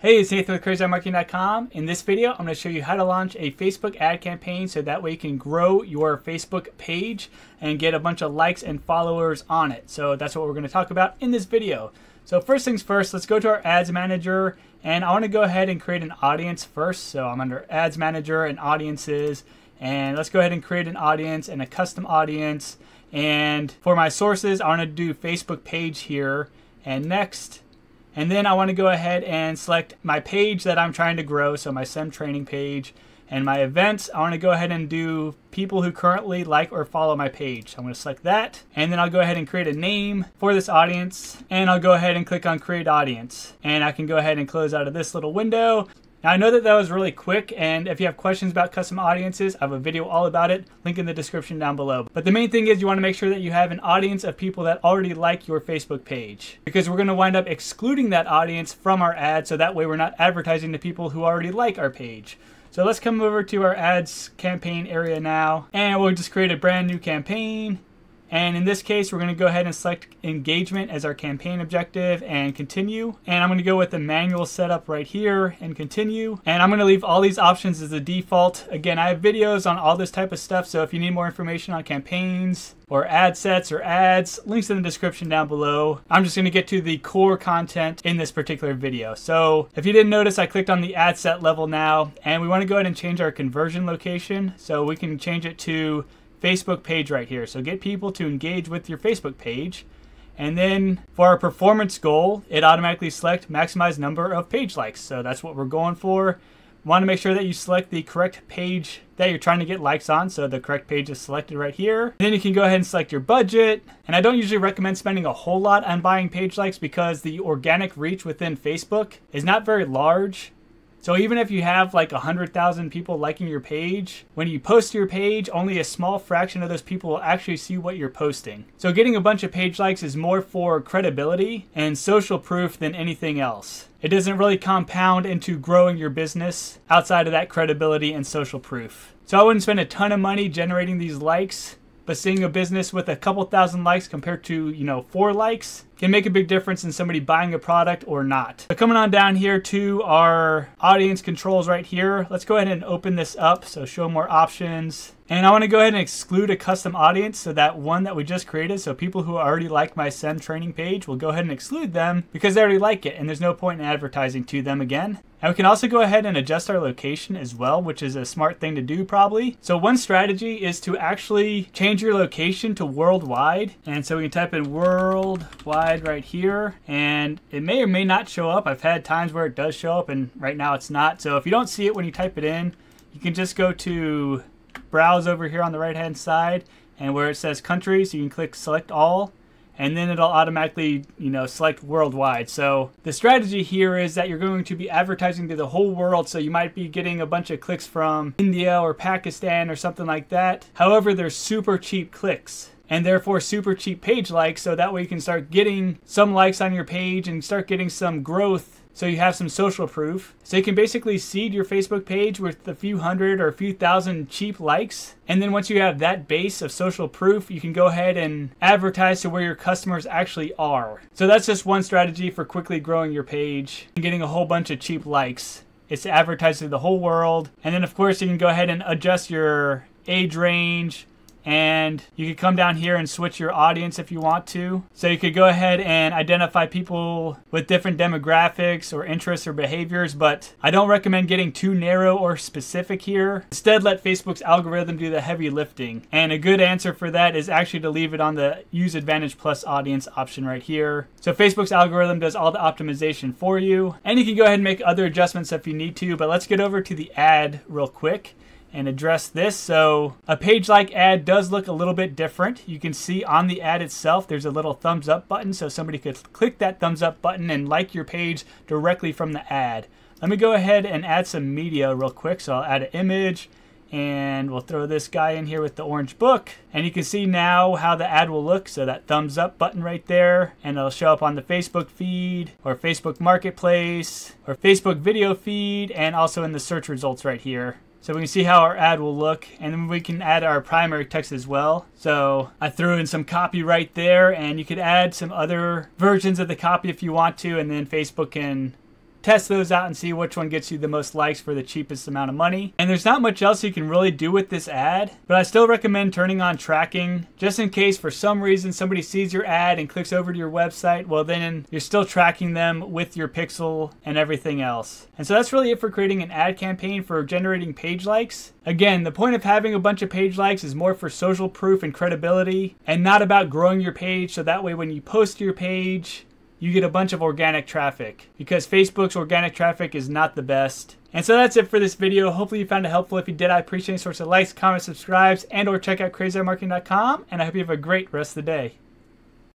Hey, it's Nathan with CrazyEyeMarketing.com. In this video, I'm going to show you how to launch a Facebook ad campaign so that way you can grow your Facebook page and get a bunch of likes and followers on it. So that's what we're going to talk about in this video. So first things first, let's go to our Ads Manager and I want to go ahead and create an audience first. So I'm under Ads Manager and Audiences and let's go ahead and create an audience and a custom audience. And for my sources, I want to do Facebook page here. And next, and then I want to go ahead and select my page that I'm trying to grow, so my SEM training page. And my events, I want to go ahead and do people who currently like or follow my page. I'm going to select that. And then I'll go ahead and create a name for this audience. And I'll go ahead and click on create audience. And I can go ahead and close out of this little window. Now I know that that was really quick and if you have questions about custom audiences, I have a video all about it, link in the description down below. But the main thing is you want to make sure that you have an audience of people that already like your Facebook page because we're going to wind up excluding that audience from our ad so that way we're not advertising to people who already like our page. So let's come over to our ads campaign area now and we'll just create a brand new campaign and in this case, we're going to go ahead and select engagement as our campaign objective and continue. And I'm going to go with the manual setup right here and continue. And I'm going to leave all these options as the default. Again, I have videos on all this type of stuff. So if you need more information on campaigns or ad sets or ads, links in the description down below. I'm just going to get to the core content in this particular video. So if you didn't notice, I clicked on the ad set level now and we want to go ahead and change our conversion location. So we can change it to Facebook page right here. So get people to engage with your Facebook page. And then for our performance goal, it automatically select maximize number of page likes. So that's what we're going for. Want to make sure that you select the correct page that you're trying to get likes on. So the correct page is selected right here. then you can go ahead and select your budget. And I don't usually recommend spending a whole lot on buying page likes because the organic reach within Facebook is not very large. So even if you have like 100,000 people liking your page, when you post your page, only a small fraction of those people will actually see what you're posting. So getting a bunch of page likes is more for credibility and social proof than anything else. It doesn't really compound into growing your business outside of that credibility and social proof. So I wouldn't spend a ton of money generating these likes but seeing a business with a couple thousand likes compared to, you know, four likes can make a big difference in somebody buying a product or not. So coming on down here to our audience controls right here, let's go ahead and open this up. So show more options. And I want to go ahead and exclude a custom audience. So that one that we just created, so people who already like my SEM training page, we'll go ahead and exclude them because they already like it and there's no point in advertising to them again. And we can also go ahead and adjust our location as well, which is a smart thing to do probably. So one strategy is to actually change your location to worldwide. And so we can type in worldwide right here and it may or may not show up. I've had times where it does show up and right now it's not. So if you don't see it when you type it in, you can just go to browse over here on the right hand side and where it says countries you can click select all and then it'll automatically you know select worldwide. So the strategy here is that you're going to be advertising to the whole world so you might be getting a bunch of clicks from India or Pakistan or something like that. However they're super cheap clicks and therefore super cheap page likes so that way you can start getting some likes on your page and start getting some growth so you have some social proof. So you can basically seed your Facebook page with a few hundred or a few thousand cheap likes. And then once you have that base of social proof, you can go ahead and advertise to where your customers actually are. So that's just one strategy for quickly growing your page and getting a whole bunch of cheap likes. It's to advertise to the whole world. And then of course you can go ahead and adjust your age range, and you could come down here and switch your audience if you want to. So you could go ahead and identify people with different demographics or interests or behaviors, but I don't recommend getting too narrow or specific here. Instead, let Facebook's algorithm do the heavy lifting. And a good answer for that is actually to leave it on the Use Advantage Plus audience option right here. So Facebook's algorithm does all the optimization for you. And you can go ahead and make other adjustments if you need to, but let's get over to the ad real quick and address this. So a page like ad does look a little bit different. You can see on the ad itself, there's a little thumbs up button. So somebody could click that thumbs up button and like your page directly from the ad. Let me go ahead and add some media real quick. So I'll add an image and we'll throw this guy in here with the orange book and you can see now how the ad will look so that thumbs up button right there and it'll show up on the Facebook feed or Facebook marketplace or Facebook video feed and also in the search results right here so we can see how our ad will look and then we can add our primary text as well. So I threw in some copy right there and you could add some other versions of the copy if you want to and then Facebook can test those out and see which one gets you the most likes for the cheapest amount of money. And there's not much else you can really do with this ad, but I still recommend turning on tracking just in case for some reason somebody sees your ad and clicks over to your website. Well, then you're still tracking them with your pixel and everything else. And so that's really it for creating an ad campaign for generating page likes. Again, the point of having a bunch of page likes is more for social proof and credibility and not about growing your page so that way when you post your page, you get a bunch of organic traffic because Facebook's organic traffic is not the best. And so that's it for this video. Hopefully you found it helpful. If you did, I appreciate any sorts of likes, comments, subscribes, and or check out crazyeyemarketing.com. And I hope you have a great rest of the day.